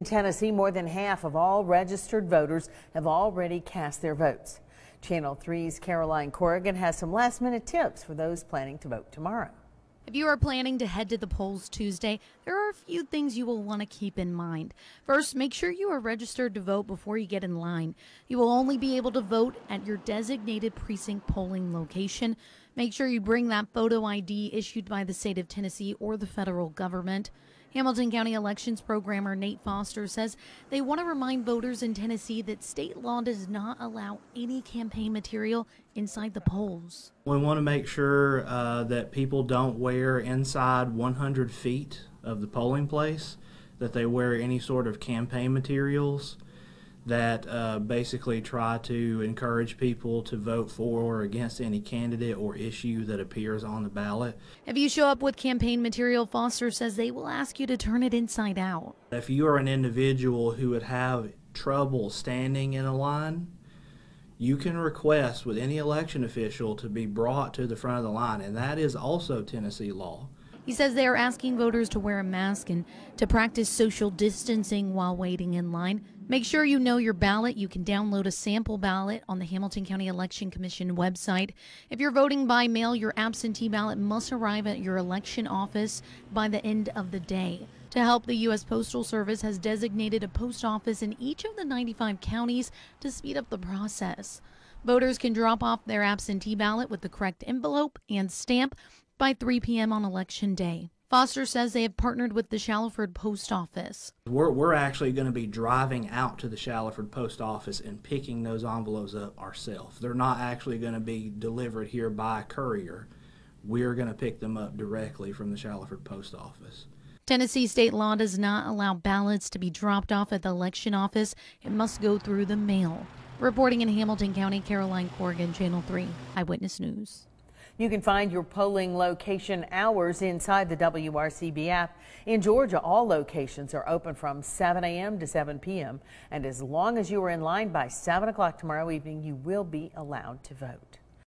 In Tennessee, more than half of all registered voters have already cast their votes. Channel 3's Caroline Corrigan has some last minute tips for those planning to vote tomorrow. If you are planning to head to the polls Tuesday, there are a few things you will want to keep in mind. First, make sure you are registered to vote before you get in line. You will only be able to vote at your designated precinct polling location. Make sure you bring that photo ID issued by the state of Tennessee or the federal government. Hamilton County Elections Programmer Nate Foster says they want to remind voters in Tennessee that state law does not allow any campaign material inside the polls. We want to make sure uh, that people don't wear inside 100 feet of the polling place, that they wear any sort of campaign materials that uh, basically try to encourage people to vote for or against any candidate or issue that appears on the ballot. If you show up with campaign material, Foster says they will ask you to turn it inside out. If you are an individual who would have trouble standing in a line, you can request with any election official to be brought to the front of the line, and that is also Tennessee law. He says they are asking voters to wear a mask and to practice social distancing while waiting in line. Make sure you know your ballot. You can download a sample ballot on the Hamilton County Election Commission website. If you're voting by mail, your absentee ballot must arrive at your election office by the end of the day. To help, the U.S. Postal Service has designated a post office in each of the 95 counties to speed up the process. Voters can drop off their absentee ballot with the correct envelope and stamp by 3 p.m. on election day. Foster says they have partnered with the Shallowford Post Office. We're, we're actually going to be driving out to the Shallowford Post Office and picking those envelopes up ourselves. They're not actually going to be delivered here by a courier. We're going to pick them up directly from the Shallowford Post Office. Tennessee state law does not allow ballots to be dropped off at the election office. It must go through the mail. Reporting in Hamilton County, Caroline Corrigan, Channel 3 Eyewitness News. You can find your polling location hours inside the WRCB app. In Georgia, all locations are open from 7 a.m. to 7 p.m. And as long as you are in line by 7 o'clock tomorrow evening, you will be allowed to vote.